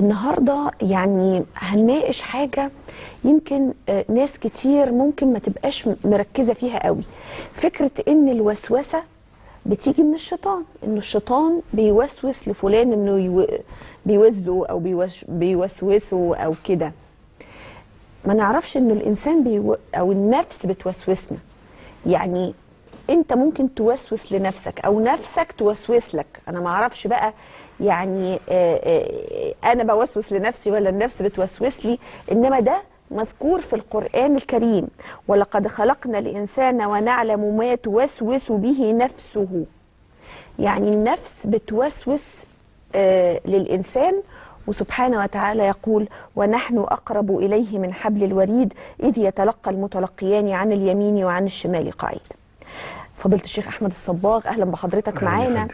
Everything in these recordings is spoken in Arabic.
النهارده يعني هنناقش حاجة يمكن آه، ناس كتير ممكن ما تبقاش مركزة فيها قوي. فكرة إن الوسوسة بتيجي من الشيطان إنه الشيطان بيوسوس لفلان إنه يو... بيوزه أو بيوش... بيوسوسه أو كده. ما نعرفش إنه الإنسان بيو... أو النفس بتوسوسنا. يعني انت ممكن توسوس لنفسك أو نفسك توسوس لك. أنا ما أعرفش بقى يعني آه، آه، أنا بوسوس لنفسي ولا النفس بتوسوس لي انما ده مذكور في القرآن الكريم. ولقد خلقنا الإنسان ونعلم ما توسوس به نفسه. يعني النفس بتوسوس آه للإنسان وسبحانه وتعالى يقول ونحن أقرب إليه من حبل الوريد إذ يتلقى المتلقيان عن اليمين وعن الشمال قعيد فضيلة الشيخ أحمد الصباغ أهلا بحضرتك معانا.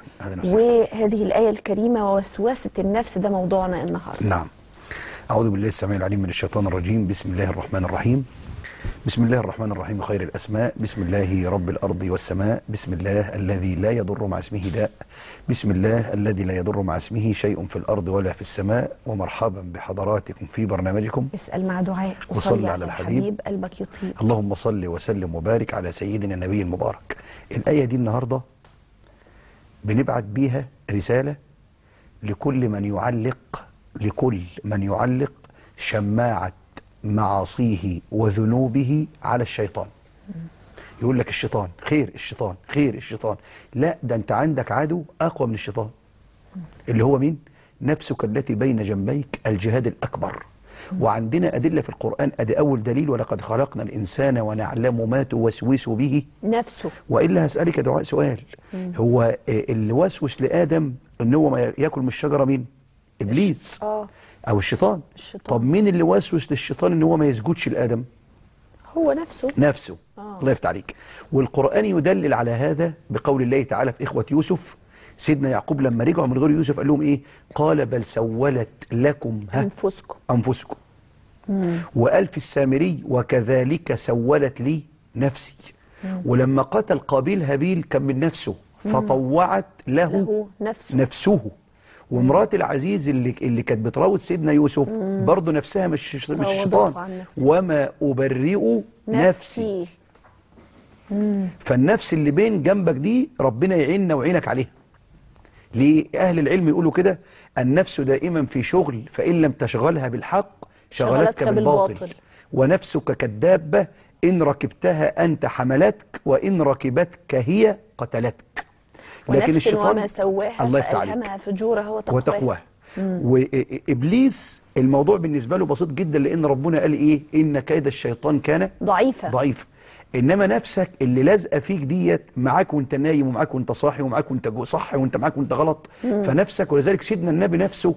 وهذه الآية الكريمة ووسوسة النفس ده موضوعنا النهاردة. نعم. أعوذ بالله السميع العليم من الشيطان الرجيم. بسم الله الرحمن الرحيم. بسم الله الرحمن الرحيم خير الأسماء بسم الله رب الأرض والسماء بسم الله الذي لا يضر مع اسمه داء بسم الله الذي لا يضر مع اسمه شيء في الأرض ولا في السماء ومرحبا بحضراتكم في برنامجكم اسأل مع دعاء وصل على الحبيب. قلبك يطيب اللهم صل وسلم وبارك على سيدنا النبي المبارك الآية دي النهاردة بنبعت بيها رسالة لكل من يعلق لكل من يعلق شماعة معاصيه وذنوبه على الشيطان. يقول لك الشيطان خير الشيطان خير الشيطان. لا ده انت عندك عدو أقوى من الشيطان. اللي هو مين؟ نفسك التي بين جنبيك الجهاد الأكبر. وعندنا أدلة في القرآن أدي أول دليل ولقد خلقنا الإنسان ونعلم ما توسوس به. نفسه. وإلا هسألك يا دعاء سؤال. هو آه، اللي وسوس لآدم إن هو ما يأكل من الشجرة مين؟ إبليس آه. أو الشيطان. الشيطان. طب مين اللي وسوس للشيطان إن هو ما يسجدش لآدم؟ هو نفسه. نفسه. آه. الله يفتح عليك. والقرآن يدلل على هذا بقول الله تعالى في إخوة يوسف سيدنا يعقوب لما رجعوا من غير يوسف قال لهم إيه؟ قال بل سولت لكم ها؟ أنفسكم. أنفسكم. وقال في السامري وكذلك سولت لي نفسي. ولما قتل قابيل هابيل كان من نفسه فطوعت له, له نفسه. نفسه. ومرات العزيز اللي اللي كانت بتراود سيدنا يوسف برضه نفسها مش مش الشيطان. وما أبرئ نفسي, نفسي. فالنفس اللي بين جنبك دي ربنا يعيننا ويعينك عليها. ليه أهل العلم يقولوا كده النفس دائما في شغل فإن لم تشغلها بالحق شغلتك بالباطل, بالباطل. ونفسك كالدابة إن ركبتها أنت حملتك وإن ركبتك هي قتلتك. ونفس وما سواها الله يفتح عليك. فجورها وتقواها وتقواه. وإبليس الموضوع بالنسبة له بسيط جدا لأن ربنا قال إيه؟ إن كيد الشيطان كان ضعيفة. ضعيف. إنما نفسك اللي لازقة فيك ديت معاك وأنت نايم ومعاك وأنت صاحي ومعاك وأنت صح وأنت معاك وأنت غلط. فنفسك ولذلك سيدنا النبي نفسه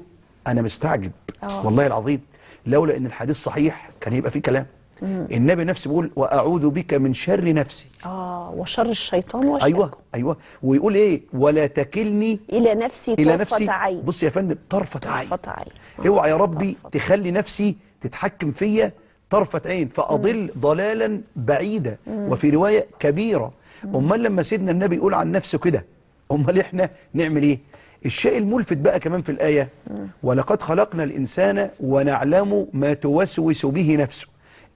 أنا مستعجب. آه. والله العظيم لولا إن الحديث صحيح كان يبقى فيه كلام. النبي نفسه بيقول وأعوذ بك من شر نفسي. آه وشر الشيطان وشر أيوه أيوه. ويقول إيه؟ ولا تكلني إلى نفسي إلى نفسي. عين. بص يا فندم طرفة عين. طرفة عين. أوعى يا ربي. تخلي نفسي تتحكم فيا طرفة عين فأضل ضلالا بعيدا. وفي رواية كبيرة. أمال لما سيدنا النبي يقول عن نفسه كده أمال إحنا نعمل إيه؟ الشيء الملفت بقى كمان في الآية. ولقد خلقنا الإنسان ونعلم ما توسوس به نفسه.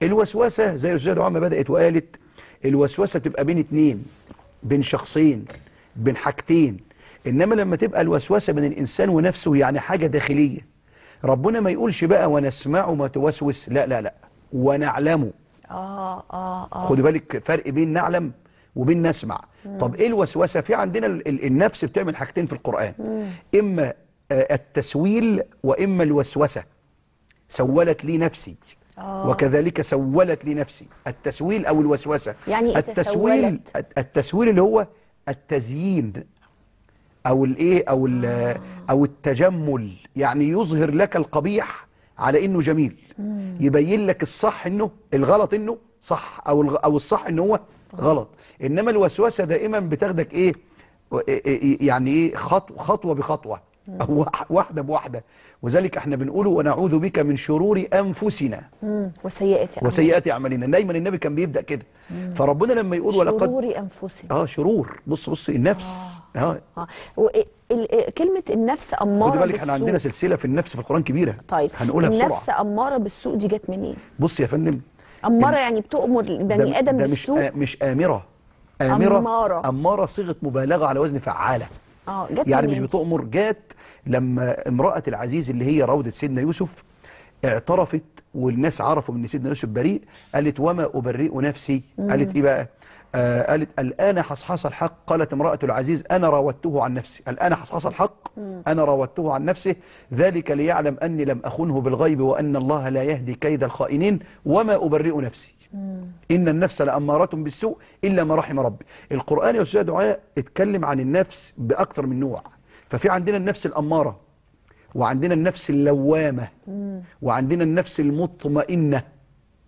الوسوسة زي الأستاذة دعاء ما بدأت وقالت الوسوسة تبقى بين اتنين بين شخصين بين حاجتين. إنما لما تبقى الوسوسة بين الإنسان ونفسه يعني حاجة داخلية ربنا ما يقولش بقى ونسمع ما توسوس لا لا لا ونعلم. آه آه آه. خد بالك فرق بين نعلم وبين نسمع. طب إيه الوسوسة؟ في عندنا ال- ال- النفس بتعمل حاجتين في القرآن. إما آه، التسويل وإما الوسوسة. سولت لي نفسي. آه. وكذلك سولت لي نفسي التسويل أو الوسوسة. يعني إيه التسويل التسويل اللي هو التزيين أو الإيه أو ال- أو التجمل. يعني يظهر لك القبيح على إنه جميل. يبين لك الصح انه الغلط إنه صح أو الغ- أو الصح إنه هو غلط. إنما الوسوسة دائما بتاخدك إيه إيه- إيه- يعني إيه خطوه خطوة بخطوة. أو واح- واحدة بواحدة. وذلك إحنا بنقوله ونعوذ بك من شرور أنفسنا. مم. وسيئات أعمالنا. وسيئات أعمالنا. دايما النبي كان بيبدأ كده. فربنا لما يقول ولقد شرور أنفسنا. آه شرور. بص بص النفس. آه. و- ال- كلمة النفس أمارة خدي بالك إحنا عندنا سلسلة في النفس في القرآن كبيرة. طيب. هنقولها النفس بسرعة أمارة بالسوء دي جت منين؟ بص يا فندم أمارة يعني بتؤمر البني ده مش بالسوء؟ آ- مش آمرة. آمرة أمارة. أمارة صيغة مبالغة على وزن فعالة. آه جت يعني مش؟ بتؤمر جات لما امرأة العزيز اللي هي روضة سيدنا يوسف اعترفت والناس عرفوا إن سيدنا يوسف بريء قالت وما أبرئ نفسي؟ قالت إيه بقى؟ آه قالت الآن حصحص الحق؟ قالت امرأة العزيز أنا راودته عن نفسي. الآن حصحص الحق؟ أنا راودته عن نفسه ذلك ليعلم أني لم أخنه بالغيب وأن الله لا يهدي كيد الخائنين وما أبرئ نفسي؟ إن النفس لأمارة بالسوء إلا ما رحم ربي. القرآن يا أستاذ دعاء اتكلم عن النفس بأكتر من نوع. ففي عندنا النفس الأمارة وعندنا النفس اللوامة وعندنا النفس المطمئنة.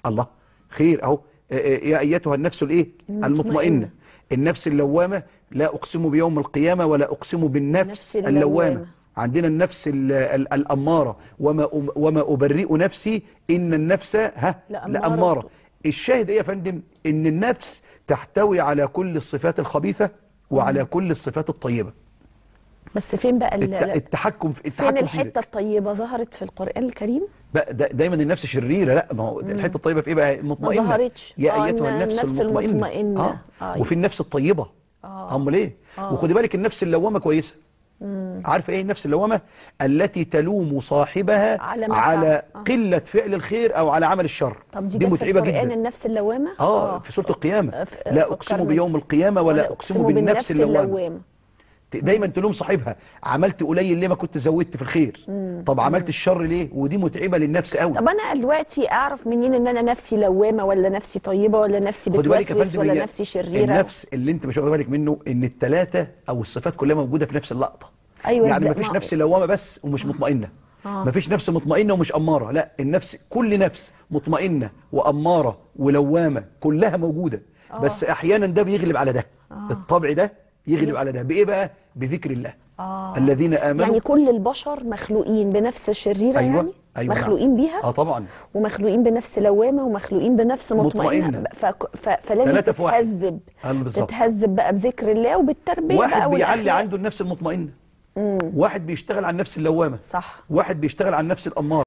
الله خير أهو. آه، آه، يا أيتها النفس الإيه؟ المطمئنة. المطمئنة. النفس اللوامة لا أقسم بيوم القيامة ولا أقسم بالنفس النفس اللوامة. اللوامة. عندنا النفس ال- ال- الأمارة. وما وما أبرئ نفسي إن النفس ها؟ لأمارة. الشاهد إيه يا فندم إن النفس تحتوي على كل الصفات الخبيثة وعلى كل الصفات الطيبة بس فين بقى ال- الت- التحكم في فين التحكم في الحتة. الطيبة ظهرت في القرآن الكريم بقى دا دايما النفس شريرة لا ما هو الحتة الطيبة في إيه بقى مطمئنة ظهرتش. يا آه، أيتها النفس النفس المطمئنة, المطمئنة. آه. آه. وفي النفس الطيبة آه. أمال إيه آه. وخدي بالك النفس اللوامة كويسة عارفة إيه النفس اللوامة؟ التي تلوم صاحبها على على. آه. قلة فعل الخير أو على عمل الشر. طب دي, دي متعبة جدا. النفس اللوامة؟ آه في سورة القيامة. آه، لا أقسم. بيوم القيامة ولا أقسم بالنفس اللوامه دايما تلوم صاحبها. عملت قليل ليه ما كنت زودت في الخير؟ طب عملت الشر ليه؟ ودي متعبة للنفس قوي. طب أنا دلوقتي أعرف منين إن أنا نفسي لوامة ولا نفسي طيبة ولا نفسي بتوسوس ولا نفسي شريرة؟ النفس اللي أنت مش واخد بالك منه إن الثلاثه أو الصفات كلها موجودة في نفس اللقطة. أيوة يعني إزاي؟ ما فيش ما- نفس لوامة بس ومش مطمئنة. آه. ما فيش نفس مطمئنة ومش أمارة. لا النفس كل نفس مطمئنة وأمارة ولوامة كلها موجودة. بس أحيانا ده بيغلب على ده. الطبع ده يغلب على ده. بإيه بقى؟ بذكر الله. آه. الذين آمنوا يعني كل البشر مخلوقين بنفس شريره أيوة، يعني؟ أيوة نعم. مخلوقين بيها؟ آه طبعا. ومخلوقين بنفس لوامة ومخلوقين بنفس مطمئنة, مطمئنة. ف... ف... فلازم. تتهذب. آه،. تتهذب بقى بذكر الله وبالتربية واحد بقى بيعلي. عنده النفس المطمئنة. واحد بيشتغل على النفس اللوامة. صح. واحد بيشتغل على النفس الأمارة.